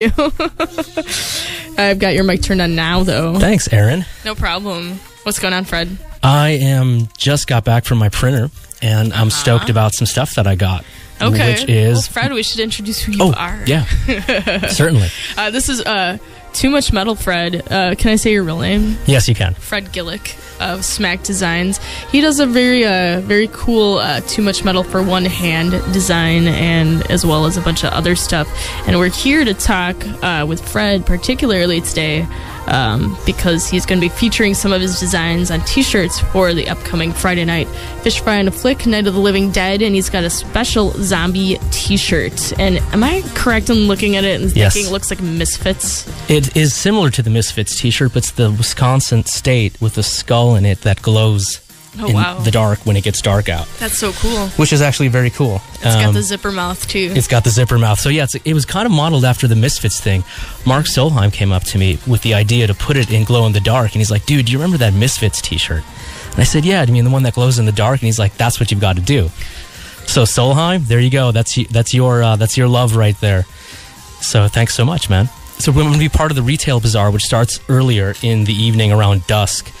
I've got your mic turned on now, though. Thanks, Erin. No problem. What's going on, Fred? I am just got back from my printer, and I'm stoked about some stuff that I got. Uh-huh. Okay. Which is well, Fred, we should introduce who you oh are. yeah, certainly. Uh, this is uh, Too Much Metal, Fred. Uh, can I say your real name? Yes, you can. Fred Gillich of Smack Designs. He does a very, uh, very cool uh, Too Much Metal for One Hand design, and as well as a bunch of other stuff. And we're here to talk uh, with Fred, particularly today, um, because he's going to be featuring some of his designs on T-shirts for the upcoming Friday night Fish Fry and a Flick Night of the Living Dead, and he's got a special zombie T-shirt. And am I correct in looking at it and Yes. thinking it looks like Misfits? It is similar to the Misfits T-shirt, but it's the Wisconsin state with a skull in it that glows Oh in wow, the dark when it gets dark out, that's so cool. which is actually very cool. It's got Um, the zipper mouth too. It's got the zipper mouth. So yeah, it's, it was kind of modeled after the Misfits thing. Mark Solheim came up to me with the idea to put it in glow in the dark, and he's like, "Dude, do you remember that Misfits T-shirt?" And I said, "Yeah, I mean the one that glows in the dark." And he's like, "That's what you've got to do." So Solheim, there you go. That's that's your uh, that's your love right there. So thanks so much, man. So we're going to be part of the retail bazaar, which starts earlier in the evening around dusk,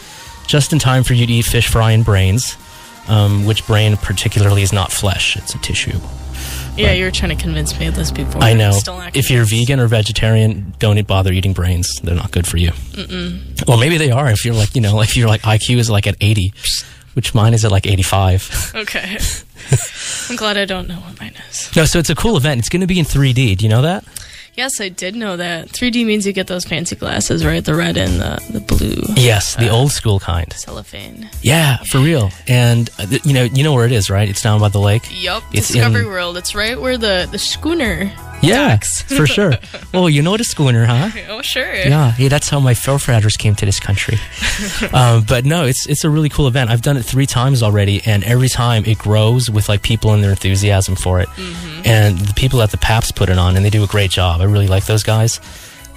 just in time for you to eat fish fry and brains. Um, which brain particularly is not flesh; it's a tissue. Yeah, you were trying to convince me of this before. I know. If you're vegan or vegetarian, don't bother eating brains. They're not good for you. Mm-mm. Well, maybe they are if you're like, you know, if your like IQ is like at 80, which mine is at like 85. Okay. I'm glad I don't know what mine is. no, so it's a cool event. It's going to be in 3D. Do you know that? Yes, I did know that. 3D means you get those fancy glasses, right? The red and the, the blue Yes, the old school kind. cellophane. Yeah, for real. And uh, th- you know, you know where it is, right? It's down by the lake. Yup, It's Discovery in- World. It's right where the, the schooner Yeah, for sure. Oh, you know what a schooner, huh? Oh, sure. Yeah, yeah, that's how my forefathers came to this country. um, but no, it's it's a really cool event. I've done it three times already, and every time it grows with like people and their enthusiasm for it. And the people at the Paps put it on, and they do a great job. I really like those guys.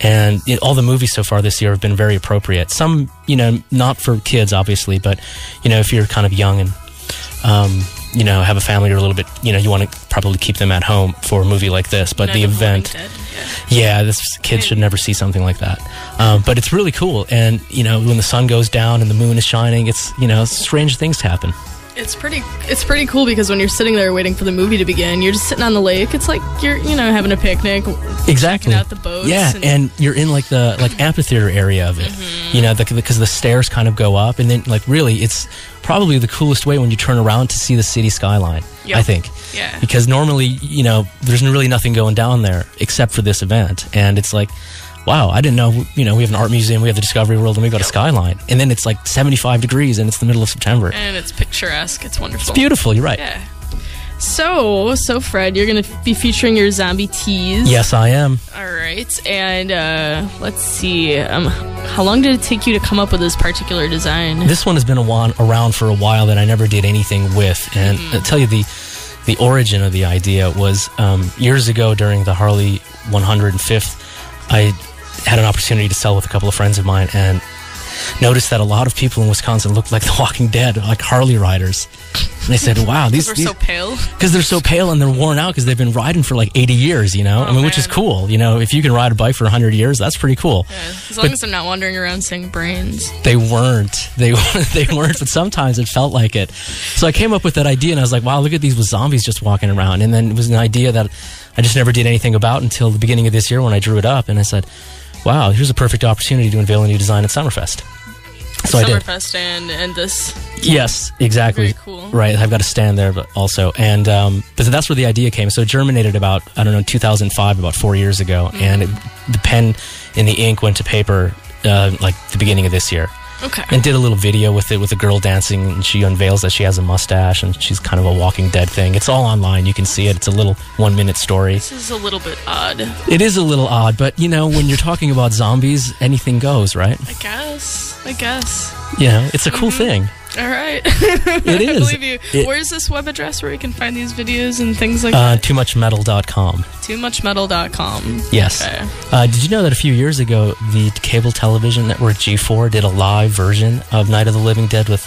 And it, all the movies so far this year have been very appropriate. Some, you know, not for kids, obviously, but you know, if you're kind of young and um, you know have a family or a little bit, you know, you want to probably keep them at home for a movie like this. But Night the event. Dead, Yeah. Yeah, this kid should never see something like that. Um, but it's really cool, and you know, when the sun goes down and the moon is shining, it's you know, strange things happen. It's pretty. It's pretty cool because when you're sitting there waiting for the movie to begin, you're just sitting on the lake. It's like you're, you know, having a picnic, Exactly. out the boats. Yeah, and you're in like the like amphitheater area of it, Mm-hmm. you know, the, because the stairs kind of go up, and then like really, it's probably the coolest way when you turn around to see the city skyline. Yep. I think. Yeah. Because normally, you know, there's really nothing going down there except for this event, and it's like. Wow, I didn't know. You know, we have an art museum, we have the Discovery World, and we've got a skyline. And then it's like 75 degrees, and it's the middle of September. and it's picturesque. It's wonderful. It's beautiful. You're right. Yeah. So, so Fred, you're gonna be featuring your zombie teas. Yes, I am. Right, and uh, let's see. Um, how long did it take you to come up with this particular design? This one has been a around for a while that I never did anything with. And I'll tell you the the origin of the idea was um, years ago during the Harley 105th. I had an opportunity to sell with a couple of friends of mine and noticed that a lot of people in Wisconsin looked like The Walking Dead, like Harley riders. And they said, "Wow, these We're so pale. because they're so pale and they're worn out because they've been riding for like 80 years, you know. Oh, I mean, which is cool. You know, if you can ride a bike for 100 years, that's pretty cool. Yeah, as long as I'm not wandering around saying brains. They weren't. They they weren't. But sometimes it felt like it. So I came up with that idea, and I was like, "Wow, look at these zombies just walking around." And then it was an idea that I just never did anything about until the beginning of this year when I drew it up, and I said, "Wow, here's a perfect opportunity to unveil a new design at Summerfest." So I did. Summerfest and and this. Yes, exactly. Very cool. Right, I've got a stand there, but also, and um, but that's where the idea came. So it germinated about I don't know 2005, about four years ago, Mm-hmm. and it, the pen and the ink went to paper uh, like the beginning of this year. Okay. and did a little video with it with a girl dancing and she unveils that she has a mustache and she's kind of a walking dead thing it's all online you can see it it's a little one minute story This is a little bit odd. it is a little odd but you know when you're talking about zombies anything goes right I guess. I guess. you know it's a cool mm-hmm. thing All right. it I believe you. It- Where's this web address where we can find these videos and things like uh, that? toomuchmetal.com TooMuchMetal.com. yes Okay. uh, did you know that a few years ago the cable television network g4 did a live version of night of the living dead with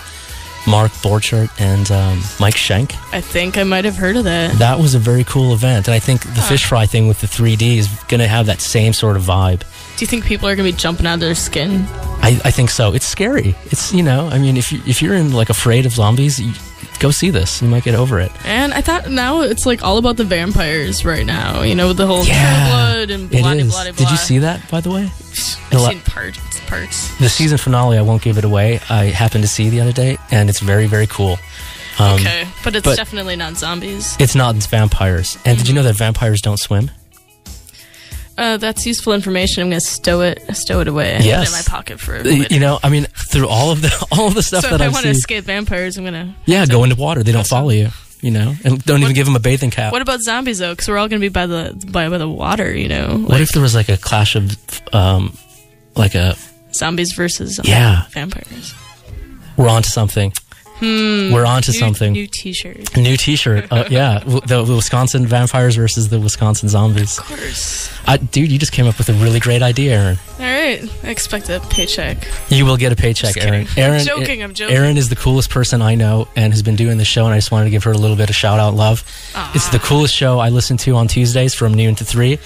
Mark Borchardt and um, Mike Schank. I think I might have heard of that. That was a very cool event, and I think the fish fry thing with the 3D is going to have that same sort of vibe. Do you think people are going to be jumping out of their skin? I, I think so. It's scary. It's you know, I mean, if you if you're in like afraid of zombies, you, go see this. You might get over it. And I thought now it's like all about the vampires right now. You know, with the whole Yeah, blood and It blah is. blah blah. Did you see that, by the way? I've the la- seen parts. Parts. The season finale. I won't give it away. I happened to see the other day, and it's very very cool. Um, okay, but it's but- definitely not zombies. It's not. It's vampires. And did you know that vampires don't swim? Uh, that's useful information. I'm going to stow it, stow it away. Yes. in my pocket for. You know, I mean, through all of the all of the stuff so that if I I've want to escape vampires, I'm going to. Yeah, go into water. They don't follow you. You know, and don't even give them a bathing cap. What about zombies though? Because we're all going to be by the by, by the water. You know, What if there was like a clash of, um, like a zombies versus um, Yeah. vampires? we're onto something. We're onto New, something. New T-shirt. New T-shirt. Uh, yeah, w- the Wisconsin vampires versus the Wisconsin zombies. Of course. I, dude, you just came up with a really great idea, Erin. All right. I expect a paycheck. You will get a paycheck, Erin. Erin, I'm joking, I'm joking. Erin is the coolest person I know and has been doing the show, and I just wanted to give her a little bit of shout out love. It's the coolest show I listen to on Tuesdays from noon to three.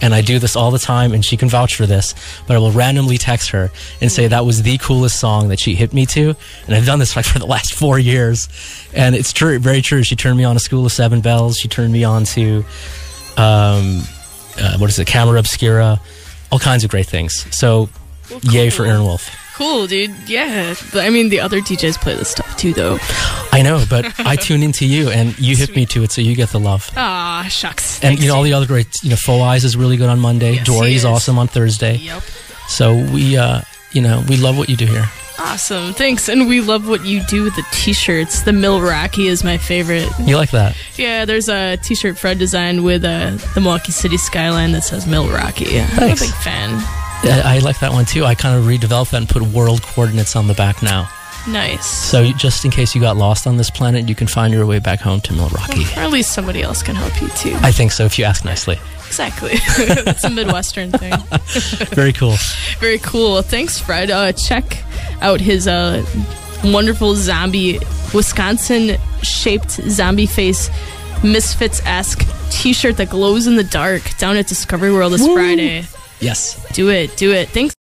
And I do this all the time, and she can vouch for this. But I will randomly text her and say that was the coolest song that she hit me to. And I've done this like for the last four years. And it's true, very true. She turned me on to School of Seven Bells. She turned me on to, um, uh, what is it, Camera Obscura, all kinds of great things. So, Well, yay for. Erin Wolf. Cool, dude. Yeah. But, I mean, the other DJs play this stuff too, though. I know, but I tune into you, and you hit me to it, so you get the love. Ah, shucks. And Thanks, you know all the other great, you know, Full Eyes is really good on Monday. Yes, Dory's is. awesome on Thursday. Yep. So we, uh, you know, we love what you do here. Awesome. Thanks. And we love what you do with the t-shirts. The Milwaukee is my favorite. You like that? Yeah, there's a t-shirt Fred designed with uh, the Milwaukee City skyline that says Milwaukee. I'm a big fan. I, I like that one too. I kind of redeveloped that and put world coordinates on the back now. Nice. So just in case you got lost on this planet, you can find your way back home to Milwaukee. Or at least somebody else can help you too. I think so if you ask nicely. Exactly. it's a Midwestern thing. Very cool. Very cool. Thanks, Fred. Uh, check out his uh, wonderful zombie, Wisconsin shaped zombie face, Misfits esque t shirt that glows in the dark down at Discovery World this Friday. Yes. Do it. Do it. Thanks.